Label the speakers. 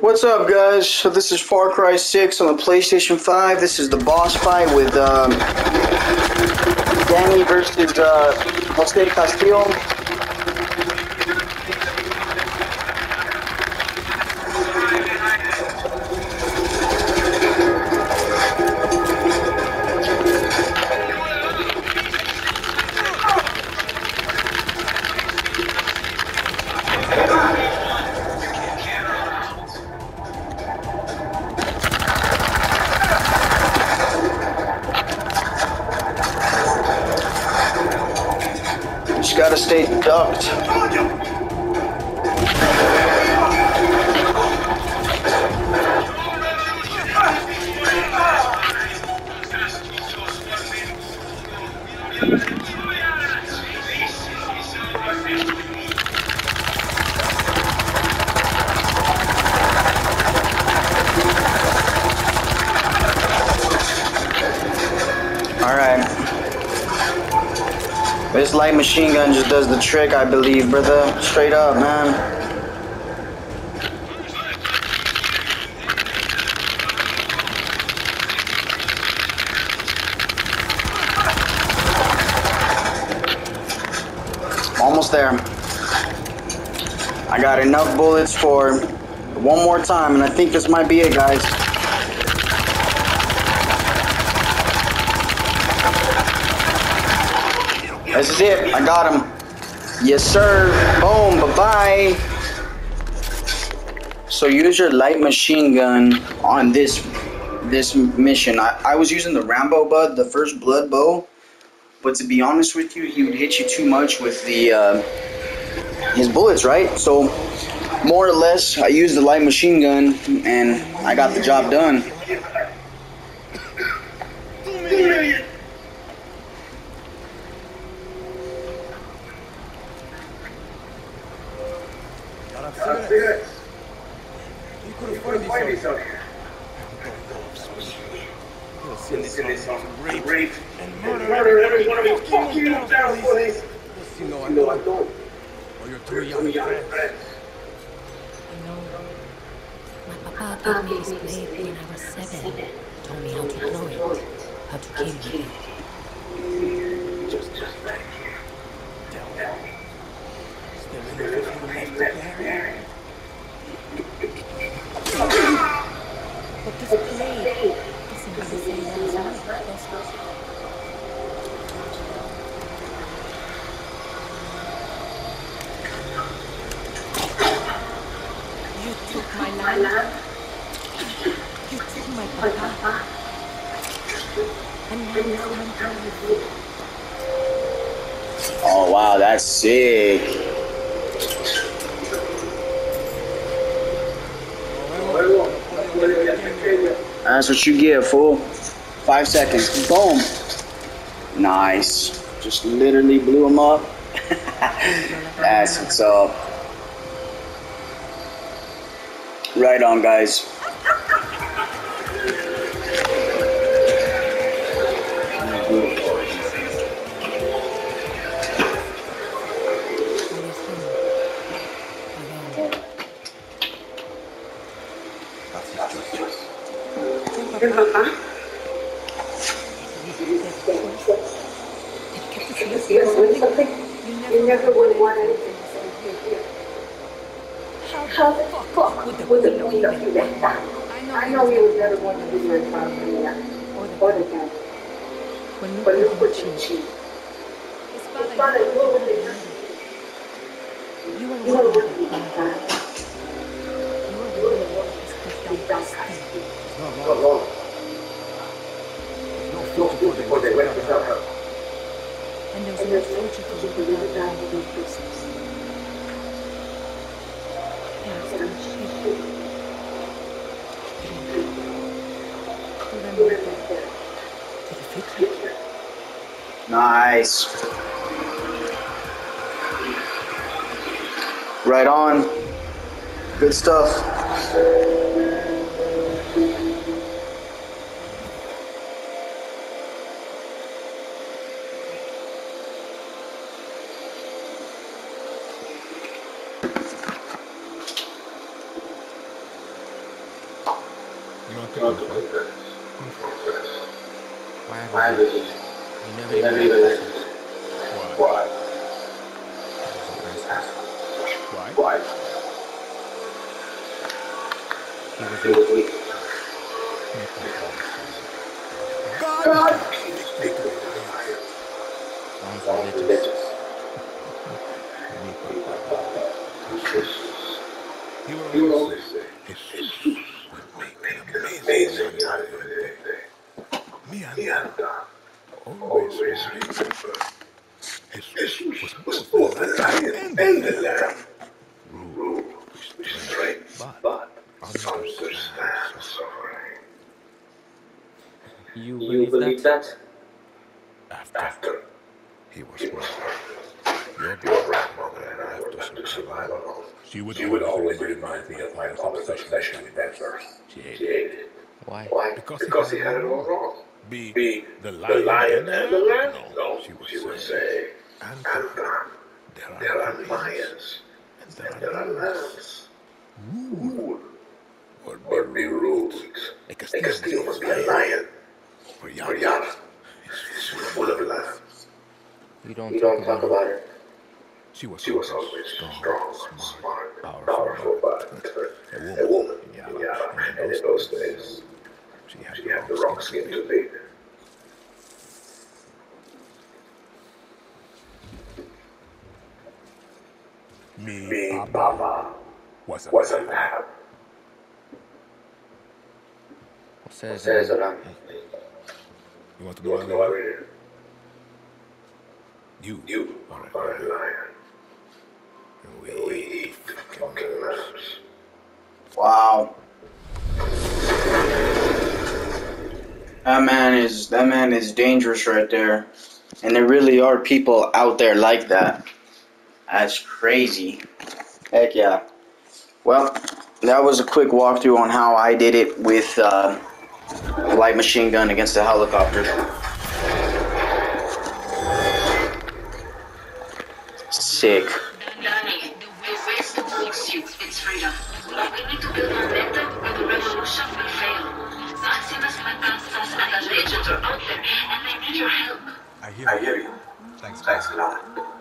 Speaker 1: What's up, guys? So this is Far Cry 6 on the PlayStation 5. This is the boss fight with um, Dani versus uh, Jose Castillo. Stay This light machine gun just does the trick, I believe, brother. Straight up, man. Almost there. I got enough bullets for one more time, and I think this might be it, guys. This is it. I got him. Yes, sir. Boom. Bye-bye. So use your light machine gun on this this mission. I, I was using the Rambo bud, the first blood bow, but to be honest with you, he would hit you too much with the uh, his bullets, right? So more or less, I used the light machine gun and I got the job done.
Speaker 2: You could have find this out here. Listen this off. Rape and murder every one of you fucking down police.
Speaker 3: You know I don't.
Speaker 2: don't.
Speaker 3: Or you're too young
Speaker 2: young
Speaker 3: friends.
Speaker 2: friends.
Speaker 4: My papa gave me this blade when I was seven. Told me how to blow it, how to kill you.
Speaker 2: Just, just back here.
Speaker 3: Tell me. Still anything left to bury?
Speaker 4: But this blade doesn't have the same as mine, does it? You took my land. You took my papa. And now it's time to live.
Speaker 1: Oh wow, that's sick. That's what you get, fool. Five seconds. Boom. Nice. Just literally blew him up. That's what's up. Right on, guys.
Speaker 2: You never would want anything to How the fuck would the queen of you down? I know you was never going to be your family or the guy. But look what you achieved. His father, you were with him.
Speaker 4: You are one
Speaker 2: with him.
Speaker 4: You are the one who is
Speaker 2: Down
Speaker 3: No, no.
Speaker 2: No,
Speaker 3: No
Speaker 2: no,
Speaker 3: future
Speaker 2: for the west without her.
Speaker 4: And there's
Speaker 2: And
Speaker 4: no
Speaker 2: there's no
Speaker 4: future for you without
Speaker 2: without
Speaker 4: me.
Speaker 2: the business.
Speaker 4: There's
Speaker 2: And
Speaker 4: no
Speaker 2: I'm
Speaker 4: shit
Speaker 2: sure
Speaker 4: to
Speaker 2: you
Speaker 4: remember
Speaker 2: remember
Speaker 4: to the.
Speaker 1: Nice. Right on. Good stuff.
Speaker 4: Why
Speaker 5: Why
Speaker 4: have
Speaker 5: did
Speaker 4: you?
Speaker 5: he?
Speaker 4: You never
Speaker 5: He never
Speaker 4: even
Speaker 5: even
Speaker 4: asked
Speaker 5: answered.
Speaker 3: Why?
Speaker 5: Why?
Speaker 3: Why?
Speaker 5: Why?
Speaker 4: He was
Speaker 5: He was weak.
Speaker 3: God!
Speaker 5: God!
Speaker 4: sounds
Speaker 5: Sounds
Speaker 4: religious.
Speaker 5: religious.
Speaker 3: He will always say,
Speaker 5: say,
Speaker 3: Jesus will make an
Speaker 5: amazing
Speaker 3: amazing
Speaker 5: time
Speaker 3: time.
Speaker 5: of the day.
Speaker 3: Me and
Speaker 5: He
Speaker 3: always
Speaker 5: Always
Speaker 3: remember Jesus
Speaker 5: Jesus
Speaker 3: was
Speaker 5: was
Speaker 3: both
Speaker 5: both
Speaker 3: the
Speaker 5: the
Speaker 3: lion
Speaker 5: lion
Speaker 3: and
Speaker 5: and
Speaker 3: the
Speaker 5: the
Speaker 3: lamb.
Speaker 5: lamb.
Speaker 3: Rule
Speaker 5: Rule,
Speaker 3: with
Speaker 5: strength,
Speaker 3: strength,
Speaker 5: but
Speaker 3: but
Speaker 5: understand suffering.
Speaker 4: You
Speaker 5: You
Speaker 4: believe,
Speaker 5: believe
Speaker 4: that?
Speaker 5: that?
Speaker 3: after
Speaker 5: After
Speaker 3: he was
Speaker 5: he was
Speaker 3: born. Your
Speaker 5: your
Speaker 3: grandmother
Speaker 5: grandmother and I
Speaker 3: left
Speaker 5: were
Speaker 3: us
Speaker 5: left to
Speaker 3: survive
Speaker 5: survive
Speaker 3: alone.
Speaker 5: alone.
Speaker 3: She would,
Speaker 5: She would
Speaker 3: always
Speaker 5: always
Speaker 3: remind me of my
Speaker 5: father's
Speaker 3: father's
Speaker 5: obsession
Speaker 3: obsession
Speaker 5: with
Speaker 3: with
Speaker 5: that verse.
Speaker 3: She
Speaker 5: She
Speaker 3: hated it.
Speaker 4: Why?
Speaker 5: Why?
Speaker 3: Because he
Speaker 5: Because
Speaker 3: had
Speaker 5: he
Speaker 3: it
Speaker 5: had it
Speaker 3: all
Speaker 5: all wrong.
Speaker 3: Be,
Speaker 5: Be
Speaker 3: the
Speaker 5: the
Speaker 3: lion,
Speaker 5: lion
Speaker 3: and the
Speaker 5: and the
Speaker 3: lamb?
Speaker 5: lamb?
Speaker 3: No,
Speaker 5: No,
Speaker 3: she would
Speaker 5: she would
Speaker 3: say,
Speaker 5: say,
Speaker 3: Anton,
Speaker 5: Anton,
Speaker 3: there are,
Speaker 5: there are
Speaker 3: lions,
Speaker 5: lions
Speaker 3: and there
Speaker 5: and there
Speaker 3: are
Speaker 5: are
Speaker 3: lambs.
Speaker 5: lambs.
Speaker 3: Rule
Speaker 5: Or
Speaker 3: or
Speaker 5: be
Speaker 3: be
Speaker 5: ruled.
Speaker 3: ruled. A
Speaker 5: A
Speaker 3: Castillo
Speaker 5: Castillo
Speaker 3: must
Speaker 5: must
Speaker 3: be
Speaker 5: be
Speaker 3: a
Speaker 5: a
Speaker 3: lion.
Speaker 5: lion.
Speaker 3: For
Speaker 5: For
Speaker 3: Yara
Speaker 5: Yara
Speaker 3: is
Speaker 5: is
Speaker 3: full
Speaker 5: full
Speaker 3: of
Speaker 5: of
Speaker 3: lambs.
Speaker 5: lambs.
Speaker 4: You don't
Speaker 5: You
Speaker 4: talk
Speaker 5: don't talk
Speaker 4: about
Speaker 5: about
Speaker 4: it.
Speaker 3: She was
Speaker 5: She was
Speaker 3: always
Speaker 5: always
Speaker 3: strong,
Speaker 5: strong,
Speaker 3: smart,
Speaker 5: smart,
Speaker 3: powerful,
Speaker 5: powerful,
Speaker 3: but
Speaker 5: but
Speaker 3: a woman,
Speaker 5: a woman
Speaker 3: in
Speaker 5: in
Speaker 3: Yara.
Speaker 5: Yara.
Speaker 3: And
Speaker 5: And
Speaker 3: in
Speaker 5: in
Speaker 3: those
Speaker 5: those
Speaker 3: days,
Speaker 5: days,
Speaker 3: she had
Speaker 5: she had the wrong
Speaker 3: skin
Speaker 5: skin
Speaker 3: to
Speaker 5: to
Speaker 3: be.
Speaker 5: be.
Speaker 3: Me,
Speaker 5: Me,
Speaker 3: Papa,
Speaker 5: Papa,
Speaker 3: was a
Speaker 5: was a
Speaker 3: lamb.
Speaker 5: lamb.
Speaker 4: Says
Speaker 5: Says
Speaker 4: that.
Speaker 5: a lamb.
Speaker 3: You want to
Speaker 5: You
Speaker 3: know
Speaker 5: want to know
Speaker 3: why?
Speaker 5: what it is?
Speaker 3: You,
Speaker 5: You
Speaker 3: are
Speaker 5: are
Speaker 3: a
Speaker 5: a
Speaker 3: lion.
Speaker 5: lion.
Speaker 3: And
Speaker 5: We
Speaker 3: we
Speaker 5: eat
Speaker 3: fucking
Speaker 5: fucking
Speaker 3: lambs.
Speaker 5: lambs.
Speaker 1: Wow. That man is that man is dangerous right there. And there really are people out there like that. That's crazy. Heck yeah. Well, that was a quick walkthrough on how I did it with uh, a light machine gun against the helicopter. Sick.
Speaker 6: Dani, are out there, and they need your help.
Speaker 3: I hear
Speaker 5: I
Speaker 3: you.
Speaker 5: hear you.
Speaker 3: Thanks,
Speaker 5: Thanks a lot.